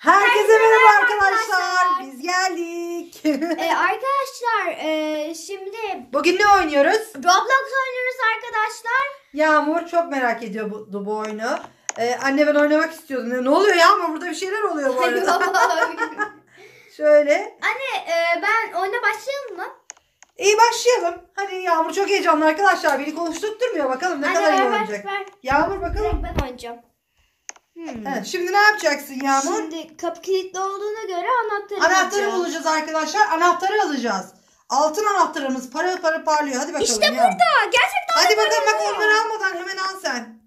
Herkese merhaba arkadaşlar. arkadaşlar. Biz geldik. Ee, arkadaşlar e, şimdi Bugün ne oynuyoruz? Roblox oynuyoruz arkadaşlar. Yağmur çok merak ediyor bu, bu oyunu. Ee, anne ben oynamak istiyordum. Ne- Ne oluyor Yağmur? Burada bir şeyler oluyor bu arada. Şöyle. Anne e, ben oyuna başlayalım mı? İyi başlayalım. Hadi Yağmur çok heyecanlı arkadaşlar. Beni konuşturtmuyor. Bakalım ne Anne kadar iyi ver ver oynayacak. ver. Yağmur bakalım. Direkt ben oynayacağım. Hmm. Evet, şimdi ne yapacaksın Yağmur? Şimdi kapı kilitli olduğuna göre anahtarı Anahtarı bulacağız arkadaşlar. Anahtarı alacağız. Altın anahtarımız para para parlıyor. Hadi bakalım. İşte Yağmur. burada. Gerçekten Hadi bakalım bak onları almadan hemen al sen.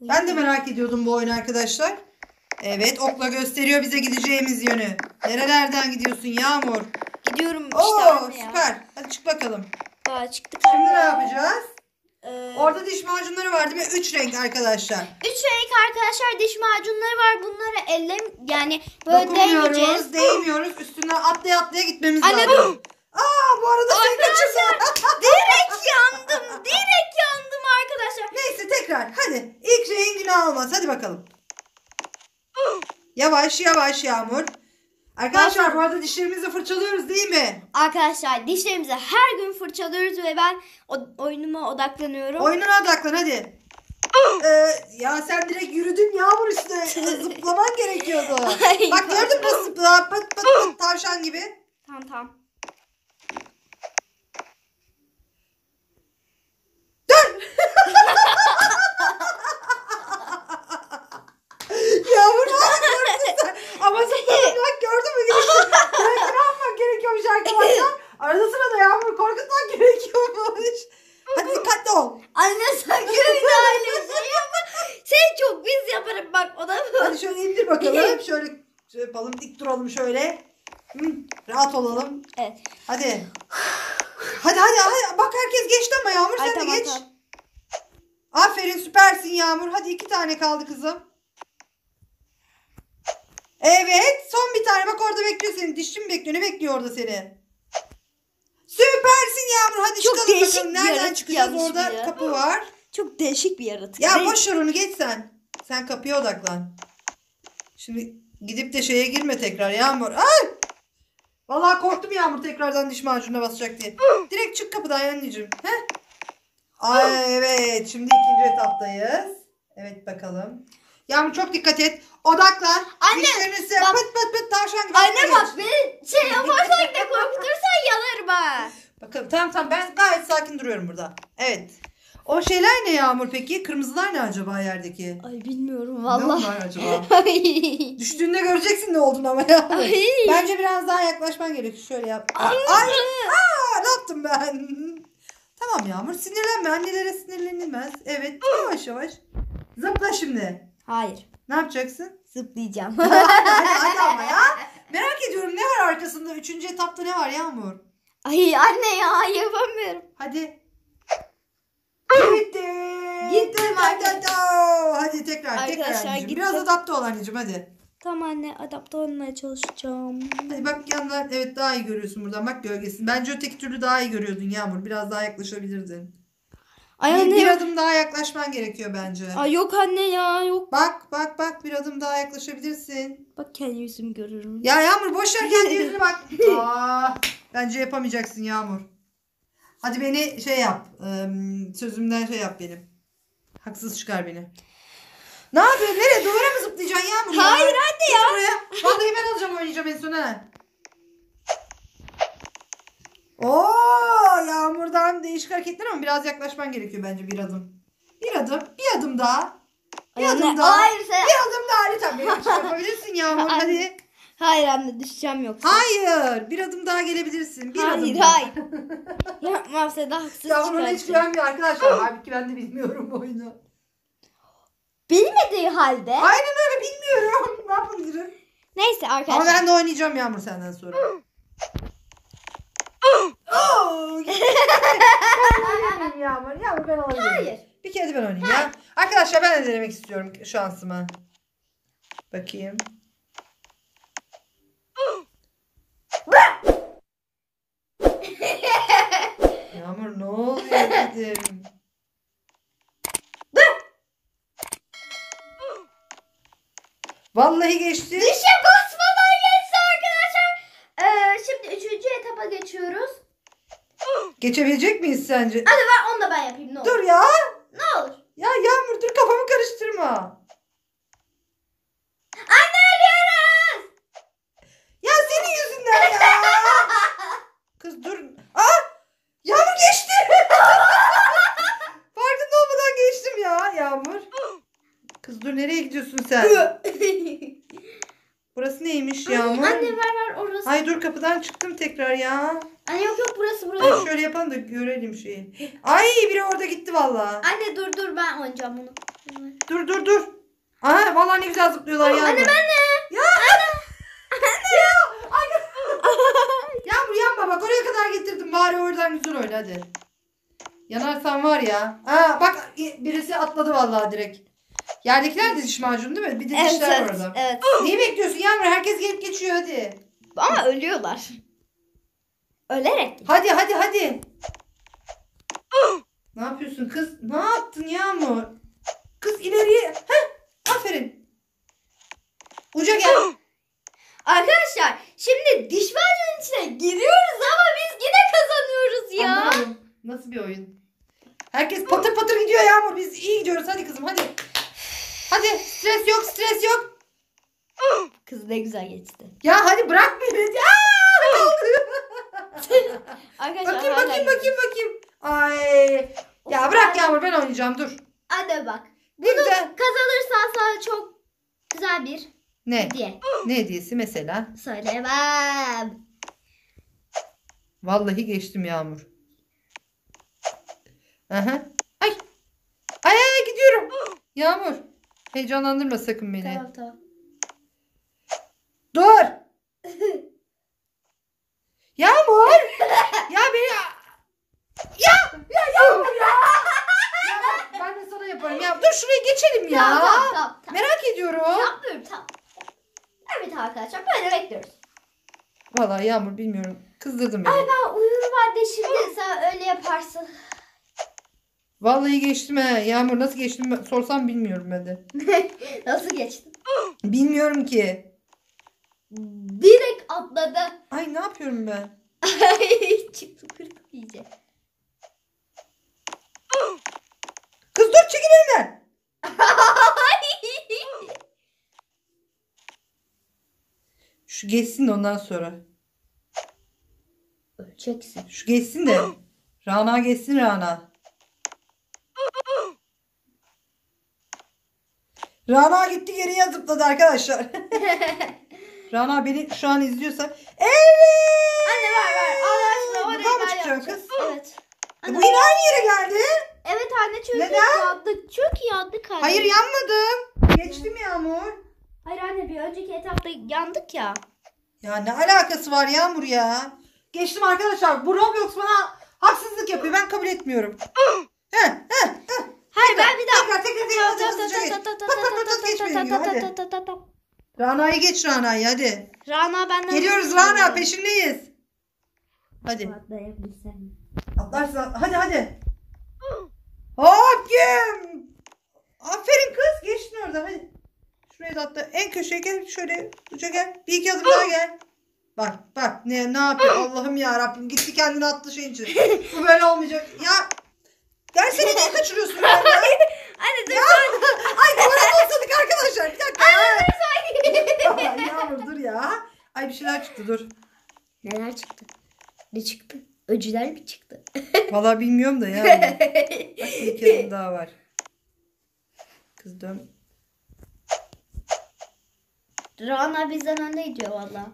Ben de merak ediyordum bu oyunu arkadaşlar. Evet okla gösteriyor bize gideceğimiz yönü. Nerelerden gidiyorsun Yağmur? Gidiyorum işte Oo anne ya. süper. Hadi çık bakalım. Aa, çıktık. Şimdi ne yapacağız? Ee, Orada diş macunları var değil mi? Üç renk arkadaşlar. Üç renk arkadaşlar diş macunları var. Bunları elle yani böyle Dokunmuyoruz, değmeyeceğiz. değmiyoruz. Üstünden atlaya atlaya gitmemiz Anne, lazım. Aa bu arada sen kaçırdın. direkt yandım. Direkt yandım arkadaşlar. Neyse tekrar hadi. İlk şeyin günahı olmaz. Hadi bakalım. Yavaş yavaş Yağmur. Arkadaşlar bu arada dişlerimizi fırçalıyoruz değil mi? Arkadaşlar dişlerimizi her gün fırçalıyoruz ve ben o, oyunuma odaklanıyorum. Oyununa odaklan hadi. Ee, ya sen direkt yürüdün Yağmur üstüne. Zıplaman gerekiyordu. Ay, Bak gördün mü zıpla pıt pıt pıt tavşan gibi. Tamam tamam. Yağmur bak gördün sen. Ama zıpladın bak gördün mü? Geçti. Direkt ne yapmak gerekiyormuş arkadaşlar. Arada sırada Yağmur korkutmak gerekiyormuş. Hadi dikkatli ol. Anne sakın bir daha öyle şey yapma. Seni çok biz yaparım bak o da bu. Hadi şöyle indir bakalım. Şöyle şey yapalım. Dik duralım şöyle. Hı, rahat olalım. Evet. Hadi. Hadi hadi hadi. Bak herkes geçti ama Yağmur Ay, sen tamam, de geç. tamam. Aferin süpersin Yağmur. Hadi iki tane kaldı kızım. Evet. Son bir tane. Bak orada bekliyor seni. Dişçi mi bekliyor? Ne bekliyor orada seni? Süpersin Yağmur. Hadi Çok çıkalım değişik bakalım. Nereden çıkacağız? Orada ya. kapı var. Çok değişik bir yaratık. Ya boş ver onu geç sen. Sen kapıya odaklan. Şimdi gidip de şeye girme tekrar Yağmur. Ay! Vallahi korktum Yağmur tekrardan diş macununa basacak diye. Direkt çık kapıdan anneciğim. Heh. Ay evet şimdi ikinci etaptayız. Evet bakalım. Yağmur çok dikkat et. Odaklan. Anne, Dişlerini bak- pıt pıt pıt tavşan gibi. Anne bak beni şey yaparsan da korkutursan yanarım ha. Bakalım tamam tamam ben gayet sakin duruyorum burada. Evet. O şeyler ne Yağmur peki? Kırmızılar ne acaba yerdeki? Ay bilmiyorum Ne vallahi. onlar acaba? Ay. Düştüğünde göreceksin ne olduğunu ama ya. Ay. Bence biraz daha yaklaşman gerekiyor. Şöyle yap. Ay, aa, ne yaptım ben? Tamam Yağmur sinirlenme. Annelere sinirlenilmez. Evet yavaş yavaş. Zıpla şimdi. Hayır. Ne yapacaksın? Zıplayacağım. hadi, hadi ama ya. Merak ediyorum ne var arkasında? Üçüncü etapta ne var Yağmur? Ay anne ya yapamıyorum. Hadi. Bitti. Gittim Da, da, da, da. Hadi tekrar tekrar Arkadaşlar, anneciğim. Biraz gittim. adapte ol anneciğim hadi. Tamam anne adapte olmaya çalışacağım. Hadi bak yandan evet daha iyi görüyorsun buradan bak gölgesini. Bence öteki türlü daha iyi görüyordun Yağmur. Biraz daha yaklaşabilirdin. Ay Bir, anne. bir adım daha yaklaşman gerekiyor bence. Ay yok anne ya yok. Bak bak bak bir adım daha yaklaşabilirsin. Bak kendi yüzümü görürüm. Ya Yağmur boş ver kendi yüzüne bak. Aa, bence yapamayacaksın Yağmur. Hadi beni şey yap. ım, Sözümden şey yap benim. Haksız çıkar beni. Ne yapıyorsun? Nereye? Duvara mı zıplayacaksın Yağmur? ya? Hayır anne ya. Buraya. Vallahi ben alacağım oynayacağım en son ha. Oo yağmurdan değişik hareketler ama biraz yaklaşman gerekiyor bence bir adım. Bir adım, bir adım daha. Bir adım daha. Hayır sen. Bir adım daha benim için yapabilirsin Yağmur hadi. Hayır anne düşeceğim yoksa. Hayır, bir adım daha gelebilirsin. Bir adım hayır daha. hayır. Yapmam seni daha haksız Yağmur ona hiç çıkartacağım. güvenmiyor arkadaşlar. Halbuki ben de bilmiyorum bu oyunu. Bilmediği halde. Aynen öyle bilmiyorum. ne yapabilirim? Neyse Ama arkadaşlar. ben de oynayacağım Yağmur senden sonra. Oo, ben Yağmur. Yağmur ben oynayayım. Hayır. Bir kere de ben oynayayım ya. Arkadaşlar ben de denemek istiyorum şansımı. Bakayım. Yağmur ne oluyor dedim. Vallahi geçti. Dişe basmadan geçti arkadaşlar. Ee, şimdi üçüncü etapa geçiyoruz. Geçebilecek miyiz sence? Hadi ver onu da ben yapayım ne olur. Dur ya. Ne olur. Ya Yağmur dur kafamı karıştırma. Anne ölüyoruz. Ya senin yüzünden ya. Kız dur. Aa! Yağmur geçti. Farkında olmadan geçtim ya Yağmur. Kız dur gidiyorsun sen? Burası neymiş Yağmur? Anne ver ver orası. Ay dur kapıdan çıktım tekrar ya. Anne yok yok burası burası. Ay şöyle yapalım da görelim şeyi. Ay biri orada gitti valla. Anne dur dur ben oynayacağım bunu. Dur dur dur. Aha vallahi ne güzel zıplıyorlar Yağmur. Anne ben de. Ya. ya. Ay. Yağmur yanma bak oraya kadar getirdim. Bari oradan güzel oyna hadi. Yanarsan var ya. Aa bak birisi atladı vallahi direkt. Yerdekiler de diş macunu değil mi? Bir de Evet dişler evet. orada. evet. Neyi bekliyorsun Yağmur? Herkes gelip geçiyor hadi. Ama ölüyorlar. Ölerek. Hadi hadi hadi. ne yapıyorsun kız? Ne yaptın Yağmur? Kız ileriye. Heh, aferin. Uca gel. Arkadaşlar şimdi diş macunun içine giriyoruz ama biz yine kazanıyoruz ya. Anlamadım. Nasıl bir oyun? Herkes patır patır gidiyor Yağmur. Biz iyi gidiyoruz. Hadi kızım hadi. Hadi stres yok stres yok. Kız ne güzel geçti. Ya hadi bırak beni. Arkadaşlar bakayım hala bakayım bakayım bakayım. Ay. Ya bırak Yağmur ben oynayacağım dur. Hadi bak. Ne güzel. Kazanırsan sana çok güzel bir Ne? hediye. Ne hediyesi mesela? Söylemem. Vallahi geçtim Yağmur. Aha. Ay. Ay ay gidiyorum. Yağmur. Heyecanlandırma sakın beni. Tamam tamam. Dur. Yağmur. ya beni. Ya. Ya Yağmur ya. ya ben de sana yaparım ya. Dur şuraya geçelim ya. Tamam tamam tamam. tamam. Merak ediyorum. Yapmıyorum tamam. Evet arkadaşlar böyle bekliyoruz. Vallahi Yağmur bilmiyorum. Kızdırdın beni. Ay ben uyurum anne şimdi sen öyle yaparsın. Vallahi geçtim he. Yağmur nasıl geçtim sorsam bilmiyorum ben de. Nasıl geçtin? Bilmiyorum ki. Direkt atladı. Ay ne yapıyorum ben? Çıktı kırdık iyice. Kız dur çekil önümden. Şu geçsin de ondan sonra. Öleceksin. Şu geçsin de. Rana geçsin Rana. Rana gitti geriye zıpladı arkadaşlar. Rana beni şu an izliyorsa. Evet. Anne ver ver. Allah aşkına orayı Buradan mı ben yapacağım. kız? Evet. E, Bu yine aynı yere geldi. Evet anne çünkü Neden? yandık. Çünkü yandık anne. Hayır yanmadım. Geçtim Yağmur. Hayır anne bir önceki etapta yandık ya. Ya ne alakası var Yağmur ya? Geçtim arkadaşlar. Bu Roblox bana haksızlık yapıyor. Ben kabul etmiyorum. Heh, heh, heh. Hayır ben bir daha. Tekrar tekrar tekrar hızlıca hızlıca geç. Pat pat pat pat geç benim gibi hadi. Rana'yı geç Rana'yı hadi. Rana benden. Geliyoruz Rana peşindeyiz. Hadi. Atlarsın. Hadi hadi. Yem. Aferin kız. Geçtin orada hadi. Şuraya da atla. En köşeye gel. Şöyle uca gel. Bir iki adım daha gel. Bak bak ne ne yapıyor Allah'ım ya Rabbim gitti kendini attı şeyin için. Bu böyle olmayacak. Ya dersini niye kaçırıyorsun ben ya? Anne dur. ya? Ay duvara tosladık arkadaşlar. Bir dakika. Ay, Yağmur dur ya. Ay bir şeyler çıktı dur. Neler çıktı? Ne çıktı? Öcüler mi çıktı? Vallahi bilmiyorum da ya. Bak bir adım daha var. Kız dön. Rana bizden önde gidiyor valla.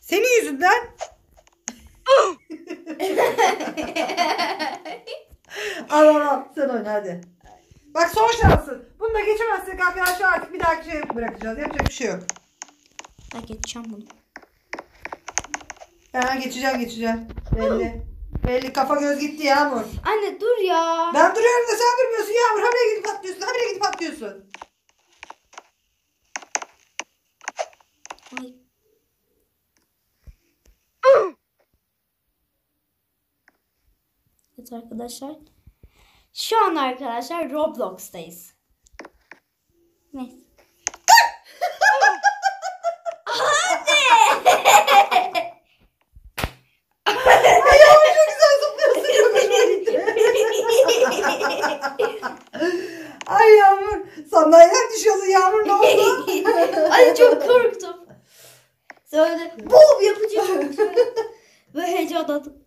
Senin yüzünden. al al al. Sen oyna hadi. Bak son şansın. Bunu da geçemezsek arkadaşlar artık bir dahaki şey bırakacağız. Yapacak bir şey yok. Ben geçeceğim bunu. Ha geçeceğim geçeceğim. Belli. Belli kafa göz gitti Yağmur. Anne dur ya. Ben duruyorum da sen durmuyorsun Yağmur. Habire gidip atlıyorsun. Habire gidip atlıyorsun. Evet arkadaşlar. Şu an arkadaşlar Roblox'tayız. Neyse. Ay Yağmur sandalyeden düşüyorsun Yağmur ne oldu? Ay çok korktum. Sonra bol yapıcı korktum. Böyle.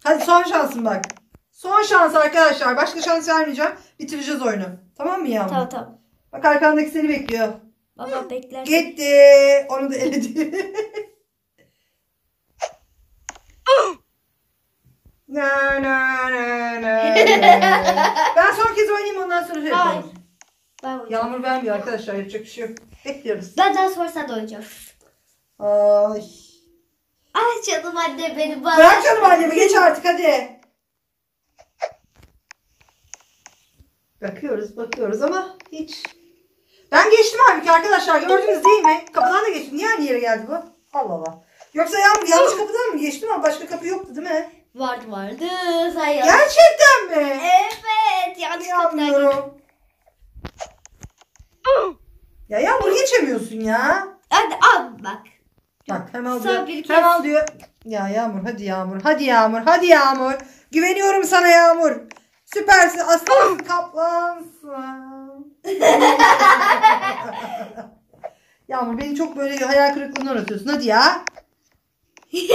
Hadi son şansın bak. Son şans arkadaşlar. Başka şans vermeyeceğim. Bitireceğiz oyunu. Tamam mı Yağmur? Tamam tamam. Bak arkandaki seni bekliyor. Baba bekler. Gitti. Onu da eledi. na, na, na, na. Ben son kez oynayayım ondan sonra şey Hayır. yapalım. Ben oynayacağım. Yağmur vermiyor arkadaşlar. Yapacak bir şey yok. Bekliyoruz. Ben daha sonra sen de oynayacağım. Ay. Ay canım anne benim bana. Bırak canım annemi geç artık hadi. Bakıyoruz bakıyoruz ama hiç. Ben geçtim halbuki arkadaşlar gördünüz değil mi? Kapıdan da geçtim. Niye aynı yere geldi bu? Allah Allah. Yoksa yan, yanlış kapıdan mı geçtim ama başka kapı yoktu değil mi? Vardı vardı. Sen yanlış. Gerçekten mi? Evet yanlış kapıdan gittim. Ya Yağmur geçemiyorsun ya. Hadi al bak. Bak hemen diyor. bir kez. Hemen diyor. Ya Yağmur hadi Yağmur. Hadi Yağmur. Hadi Yağmur. Güveniyorum sana Yağmur. Süpersin. Aslansın kaplansın. Yağmur beni çok böyle hayal kırıklığına uğratıyorsun. Hadi ya.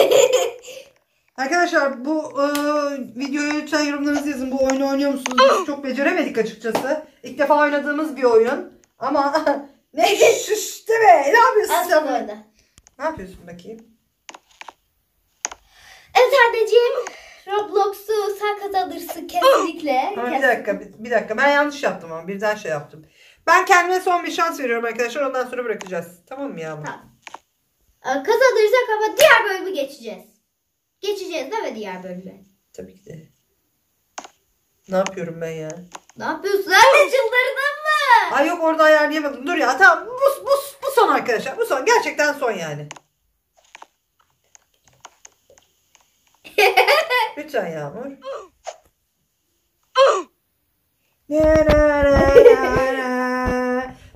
Arkadaşlar bu e, videoyu lütfen yorumlarınızı yazın. Bu oyunu oynuyor musunuz? Biz çok beceremedik açıkçası. İlk defa oynadığımız bir oyun. Ama ne şiş mi? Ne yapıyorsun sen? orada. Ne yapıyorsun bakayım? Evet anneciğim. Roblox'u sen kazanırsın kesinlikle. Ama bir dakika, bir, bir dakika. Ben yanlış yaptım ama birden şey yaptım. Ben kendime son bir şans veriyorum arkadaşlar. Ondan sonra bırakacağız. Tamam mı Yağmur? Tamam. Ee, Kazanırsak ama diğer bölümü geçeceğiz. Geçeceğiz değil mi diğer bölüme? Tabii ki de. Ne yapıyorum ben ya? Ne yapıyorsun anne çıldırdın mı? Ay yok orada ayarlayamadım. Dur ya tamam. Bu, bu, bu son arkadaşlar. Bu son. Gerçekten son yani. Lütfen Yağmur.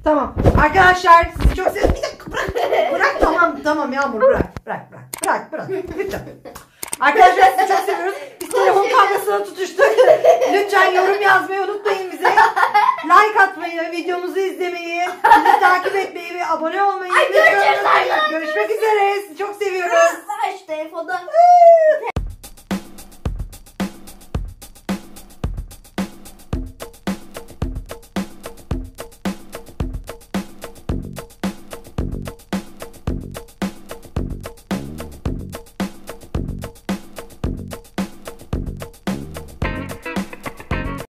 tamam. Arkadaşlar sizi çok seviyorum. Bir dakika bırak. Bırak tamam tamam Yağmur bırak. Bırak bırak. Bırak bırak. Lütfen. Arkadaşlar sizi çok seviyoruz. Biz telefon kavgasına tutuştuk. Lütfen yorum yazmayı unutmayın bize. Like atmayı, videomuzu izlemeyi, bizi takip etmeyi ve abone olmayı. Ay, görüşürüz. Görüşmek üzere. Sizi çok seviyoruz. Aç telefonu.